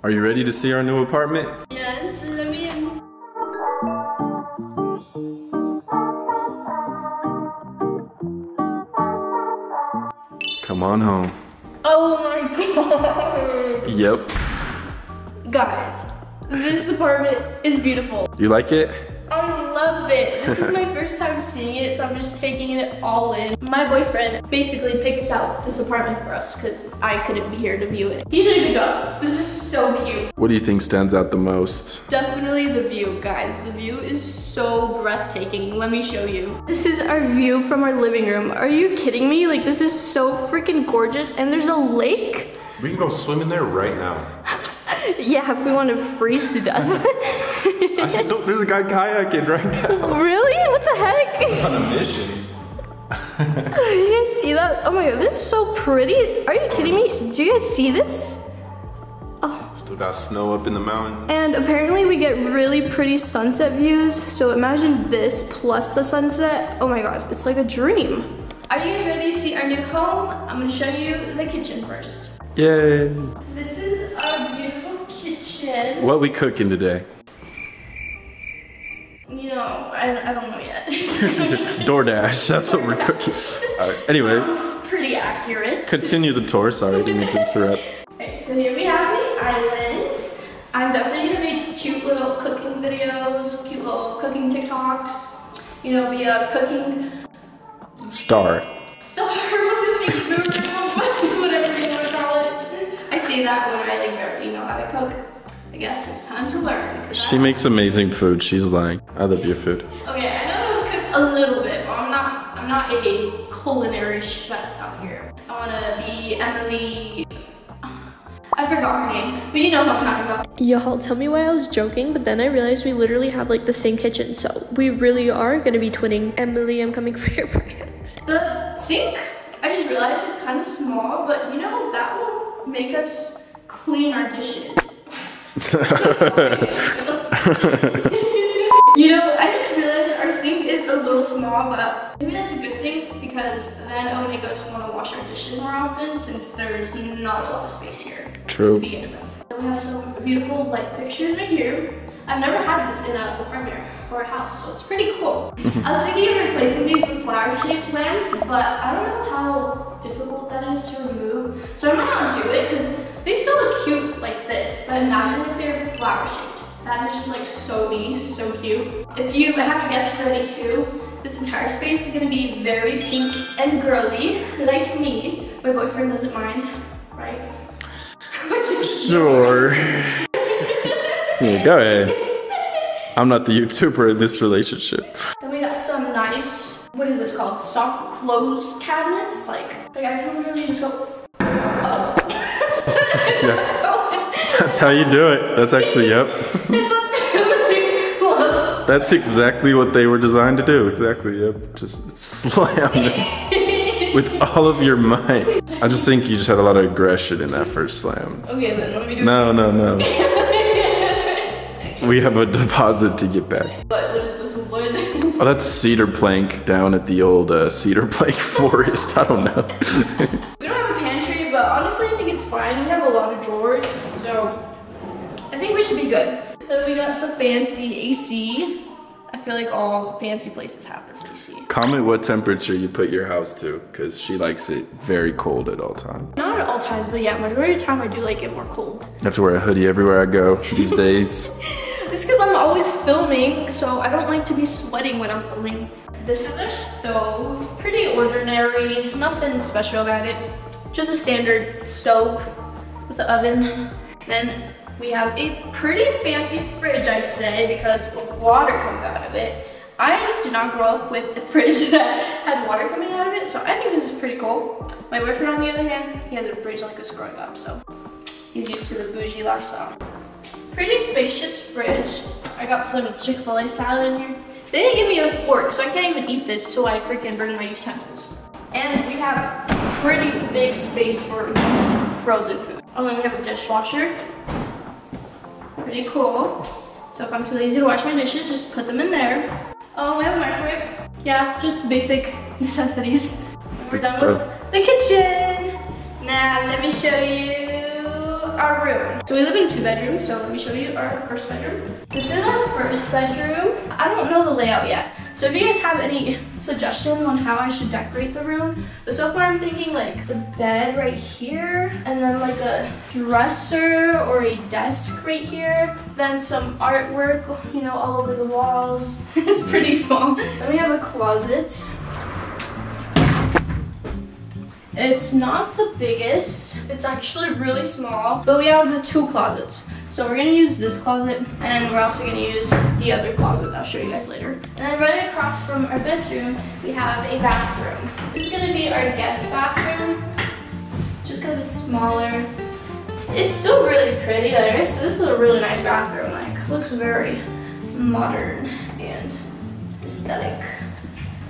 Are you ready to see our new apartment? Yes, let me in. Come on home. Oh my god. Yep. Guys, this apartment is beautiful. You like it? I love it. This is my first time seeing it, so I'm just taking it all in. My boyfriend basically picked out this apartment for us because I couldn't be here to view it. He did a good job. This is so cute. What do you think stands out the most? Definitely the view, guys. The view is so breathtaking. Let me show you. This is our view from our living room. Are you kidding me? Like, this is so freaking gorgeous, and there's a lake. We can go swim in there right now. Yeah, if we want to freeze to death. I said, no, there's a guy kayaking right now. really? What the heck? On a mission. you guys see that? Oh my god, this is so pretty. Are you kidding me? Do you guys see this? Oh. Still got snow up in the mountain. And apparently we get really pretty sunset views. So imagine this plus the sunset. Oh my god, it's like a dream. Are you guys ready to see our new home? I'm gonna show you the kitchen first. Yay. This is our beautiful kitchen. What we cooking today? Know, I, I don't know yet. DoorDash, that's what we're cooking. All right, anyways, Sounds pretty accurate. continue the tour. Sorry, didn't mean to interrupt. Okay, so here we have the island. I'm definitely gonna make cute little cooking videos, cute little cooking TikToks. You know, be a cooking Star. star, what's his name, guru, whatever you wanna call it. I say that when I like barely know how to cook. I guess it's time to learn. 'cause She I- makes amazing food. She's lying. I love your food. Okay, I know how to cook a little bit, but I'm not. I'm not a culinary chef out here. I wanna be Emily. I forgot her name, but you know who I'm talking about. Y'all, tell me why I was joking, but then I realized we literally have like the same kitchen, so we really are gonna be twinning. Emily, I'm coming for your brand. The sink, I just realized it's kind of small, but you know that will make us clean our dishes. You know, I just realized our sink is a little small, but maybe that's a good thing because then it'll make us want to wash our dishes more often since there's not a lot of space here True. to begin with. We have some beautiful light fixtures right here. I've never had this in a apartment or a house, so it's pretty cool. I was thinking of replacing these with flower-shaped lamps, but I don't know how difficult that is to remove. So I might not do it because they still look cute like this, but imagine if they're flower-shaped. That is just like so me, so cute. If you haven't guessed already too, this entire space is gonna be very pink and girly, like me. My boyfriend doesn't mind, right? Sure. Yeah, go ahead. I'm not the YouTuber in this relationship. Then we got some nice, what is this called? Soft close cabinets. Like, like I can literally just go. Yeah. That's how you do it. That's actually, yep. That's exactly what they were designed to do. Exactly, yep. Just slam them with all of your might. I just think you just had a lot of aggression in that first slam. Okay, then let me do. No, no, no. We have a deposit to get back. But what is this wood? Oh, that's cedar plank down at the old uh, cedar plank forest. I don't know. Honestly, I think it's fine. We have a lot of drawers, so I think we should be good. Then we got the fancy AC. I feel like all fancy places have this AC. Comment what temperature you put your house to, because she likes it very cold at all times. Not at all times, but yeah, majority of the time I do like it more cold. I have to wear a hoodie everywhere I go these days. It's because I'm always filming, so I don't like to be sweating when I'm filming. This is our stove. Pretty ordinary, nothing special about it. Just a standard stove with an oven. Then we have a pretty fancy fridge, I'd say, because water comes out of it. I did not grow up with a fridge that had water coming out of it, so I think this is pretty cool. My boyfriend, on the other hand, he had a fridge like this growing up, so he's used to the bougie lifestyle. Pretty spacious fridge. I got some Chick-fil-A salad in here. They didn't give me a fork, so I can't even eat this till I freaking bring my utensils. And we have pretty big space for frozen food. Oh, and we have a dishwasher. Pretty cool. So if I'm too lazy to wash my dishes, just put them in there. Oh, we have a microwave. Yeah, just basic necessities. We're done stuff. with the kitchen. Now let me show you our room. So we live in two bedrooms, so let me show you our first bedroom. This is our first bedroom. I don't know the layout yet. So if you guys have any suggestions on how I should decorate the room, but so far I'm thinking like the bed right here, and then like a dresser or a desk right here, then some artwork, you know, all over the walls. it's pretty small. Then we have a closet. It's not the biggest, it's actually really small, but we have two closets. So we're gonna use this closet, and we're also gonna use the other closet I'll show you guys later. And then right across from our bedroom, we have a bathroom. This is gonna be our guest bathroom, just because it's smaller. It's still really pretty, like, this is a really nice bathroom, like, looks very modern and aesthetic.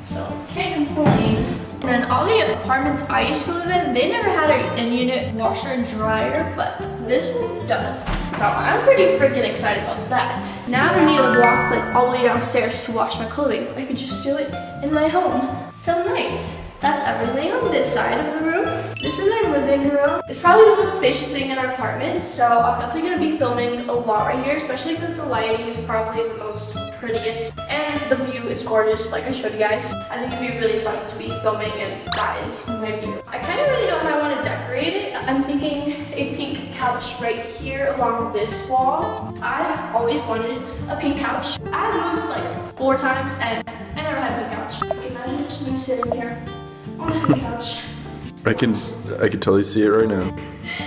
So, can't complain. And then all the apartments I used to live in, they never had a in-unit washer and dryer, but this one does. So I'm pretty freaking excited about that. Now I don't need to walk like all the way downstairs to wash my clothing. I could just do it in my home. So nice. That's everything on this side of the room. This is our living room. It's probably the most spacious thing in our apartment, so I'm definitely gonna be filming a lot right here, especially because the lighting is probably the most prettiest and the view is gorgeous like I showed you guys. I think it'd be really fun to be filming and that is my view. I kind of already know how I want to decorate it. I'm thinking a pink couch right here along this wall. I've always wanted a pink couch. I've moved like four times and I never had a pink couch. Imagine just me sitting here on the pink couch. I can, I can totally see it right now.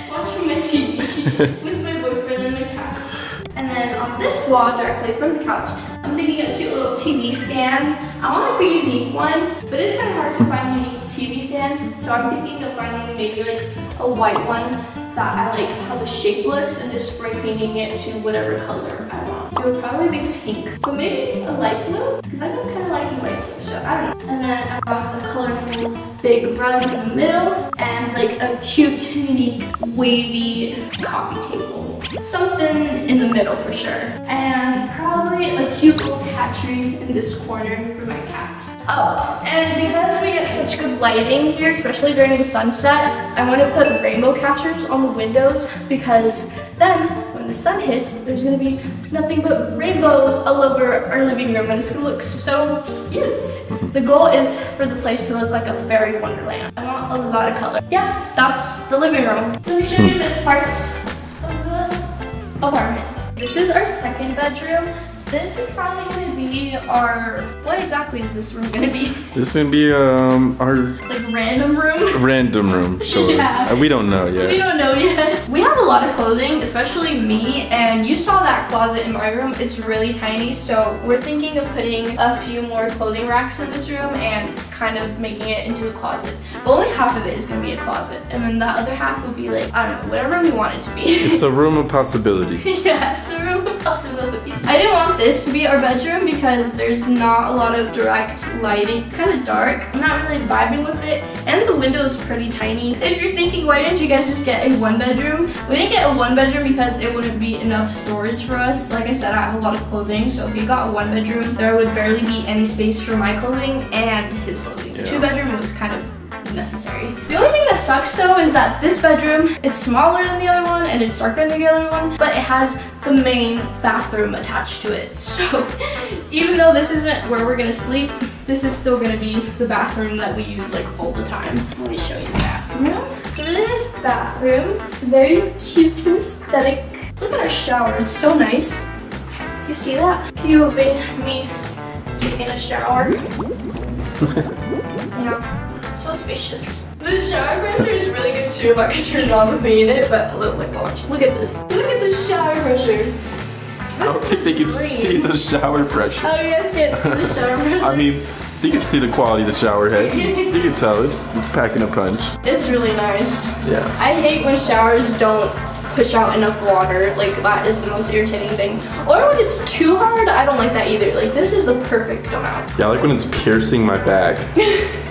Watching my TV with my boyfriend and my cats. And then on this wall, directly from the couch, I'm thinking a cute little TV stand. I want like a unique one, but it's kind of hard to find unique TV stands. So I'm thinking of finding maybe like a white one that I like how the shape looks and just spray painting it to whatever color I want. It would probably be pink, but maybe a light blue because I've been kind of liking light blue, so I don't know. And then I got a colorful big rug in the middle and like a cute, unique, wavy coffee table. Something in the middle for sure. And probably a cute little cat tree in this corner for my cats. Oh, and because we get such good lighting here, especially during the sunset, I want to put rainbow catchers on the windows because then when the sun hits, there's gonna be nothing but rainbows all over our living room and it's gonna look so cute. The goal is for the place to look like a fairy wonderland. I want a lot of color. Yeah, that's the living room. Let me show you this part apartment. This is our second bedroom. This is probably gonna be our, what exactly is this room gonna be? This is gonna be um our Like random room? random room, sure. Yeah. Uh, We don't know yet. We don't know yet. We have a lot of clothing, especially me, and you saw that closet in my room. It's really tiny, so we're thinking of putting a few more clothing racks in this room and kind of making it into a closet. But only half of it is gonna be a closet, and then the other half will be like, I don't know, whatever we want it to be. It's a room of possibilities. yeah, it's a room of possibilities. I didn't want this to be our bedroom because there's not a lot of direct lighting. It's kind of dark. I'm not really vibing with it. And the window is pretty tiny. If you're thinking, why didn't you guys just get a one bedroom? We didn't get a one bedroom because it wouldn't be enough storage for us. Like I said, I have a lot of clothing. So if we got a one bedroom, there would barely be any space for my clothing and his clothing. Yeah. Two bedroom was kind of necessary. The only sucks though is that this bedroom, it's smaller than the other one and it's darker than the other one, but it has the main bathroom attached to it. So even though this isn't where we're gonna sleep, this is still gonna be the bathroom that we use like all the time. Let me show you the bathroom. It's a really nice bathroom. It's very cute and aesthetic. Look at our shower, it's so nice. You see that? You will be me taking a shower. Yeah, so spacious. The shower pressure is really good too if I could turn it on with me in it, but look, like watch. Look at this. Look at the shower pressure. I don't think they can see the shower pressure. Oh, you guys can't see the shower pressure? I mean, you can see the quality of the shower head. You can tell it's it's packing a punch. it's really nice. Yeah. I hate when showers don't push out enough water. Like that is the most irritating thing. Or when it's too hard, I don't like that either. Like this is the perfect amount. Yeah, I like when it's piercing my back.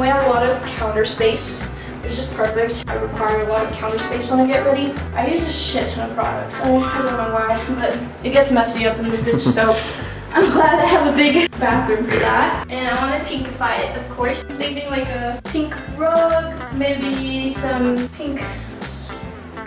We have a lot of counter space, which is perfect. I require a lot of counter space when I get ready. I use a shit ton of products. I don't know why, but it gets messy up in this ditch, so I'm glad I have a big bathroom for that. And I want to pinkify it, of course. Maybe like a pink rug, maybe some pink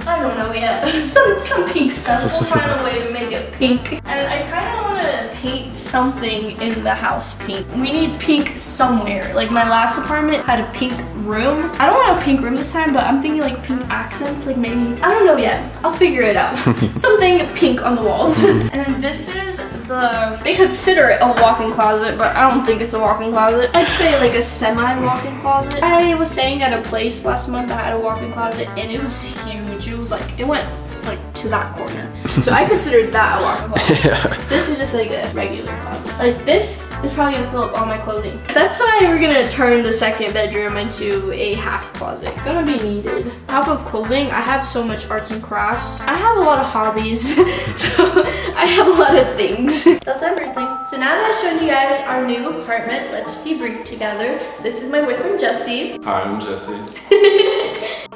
I don't know yet. some some pink stuff. We'll find a way to make it pink. And I kind of want to paint something in the house pink. We need pink somewhere. Like my last apartment had a pink room. I don't want a pink room this time, but I'm thinking like pink accents. Like maybe, I don't know yet. I'll figure it out. something pink on the walls. and then this is the, they consider it a walk-in closet, but I don't think it's a walk-in closet. I'd say like a semi-walk-in closet. I was staying at a place last month that had a walk-in closet and it was huge. It like, it went like to that corner. So I considered that a walk-in closet. yeah. This is just like a regular closet. Like this is probably gonna fill up all my clothing. That's why we're gonna turn the second bedroom into a half closet. It's gonna be needed. Top of clothing, I have so much arts and crafts. I have a lot of hobbies, so I have a lot of things. That's everything. So now that I've shown you guys our new apartment, let's debrief together. This is my boyfriend Jesse. Hi, I'm Jesse.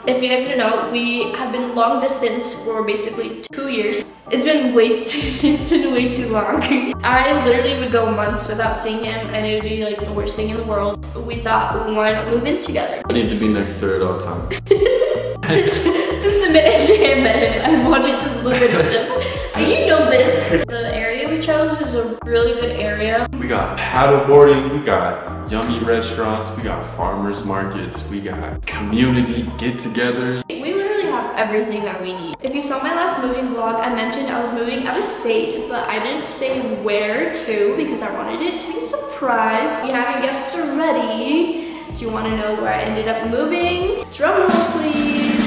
If you guys don't know, we have been long distance for basically two years. It's been way too, it's been way too long. I literally would go months without seeing him and it would be like the worst thing in the world. We thought, why not move in together? I need to be next to her at all times. Since, since the minute I met him, I wanted to move in with him. You know this. The area we chose is a really good area. We got paddleboarding, we got yummy restaurants, we got farmers markets, we got community get-togethers. We literally have everything that we need. If you saw my last moving vlog, I mentioned I was moving out of state, but I didn't say where to because I wanted it to be a surprise. We haven't guessed already. Do you want to know where I ended up moving? Drum roll, please.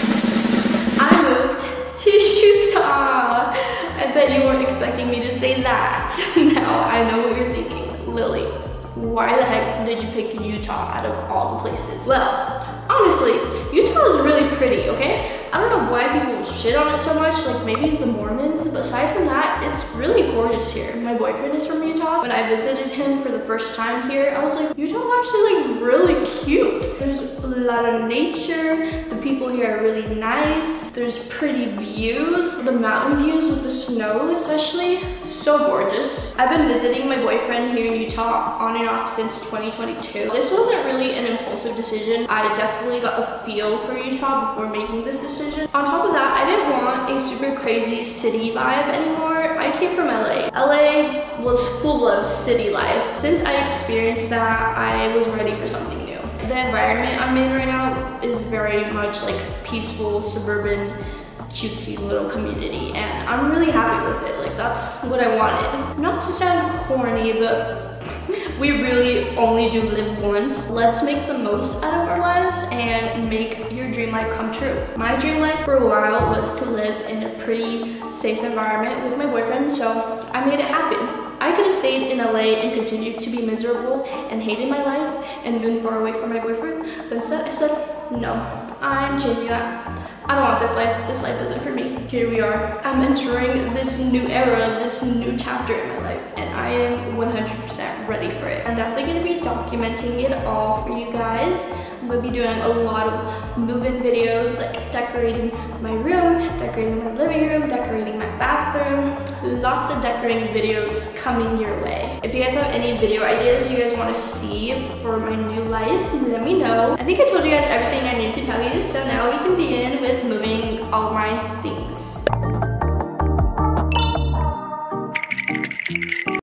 I moved to Utah. I bet you weren't expecting me to say that. now I know what you're thinking. Lily, why the heck did you pick Utah out of all the places? Well, honestly, Utah is really pretty, okay? I don't know why people shit on it so much, like maybe the Mormons, but aside from that, it's really gorgeous here. My boyfriend is from Utah. When I visited him for the first time here, I was like, Utah's actually like really cute. There's a lot of nature. The people here are really nice. There's pretty views. The mountain views with the snow especially, so gorgeous. I've been visiting my boyfriend here in Utah on and off since 2022. This wasn't really an impulsive decision. I definitely got a feel for Utah before making this decision. On top of that, I didn't want a super crazy city vibe anymore. I came from LA. LA was full of city life. Since I experienced that, I was ready for something new. The environment I'm in right now is very much like peaceful, suburban, cutesy little community and I'm really happy with it. Like that's what I wanted. Not to sound corny, but we really only do live once. Let's make the most out of our lives and make your dream life come true. My dream life for a while was to live in a pretty safe environment with my boyfriend, so I made it happen. I could have stayed in LA and continued to be miserable and hated my life and been far away from my boyfriend, but instead I said, no, I'm changing that. I don't want this life. This life isn't for me. Here we are. I'm entering this new era, this new chapter in my life, am 100% ready for it. I'm definitely gonna be documenting it all for you guys. I'm gonna be doing a lot of move-in videos, like decorating my room, decorating my living room, decorating my bathroom. Lots of decorating videos coming your way. If you guys have any video ideas you guys wanna see for my new life, let me know. I think I told you guys everything I need to tell you, so now we can begin with moving all my things.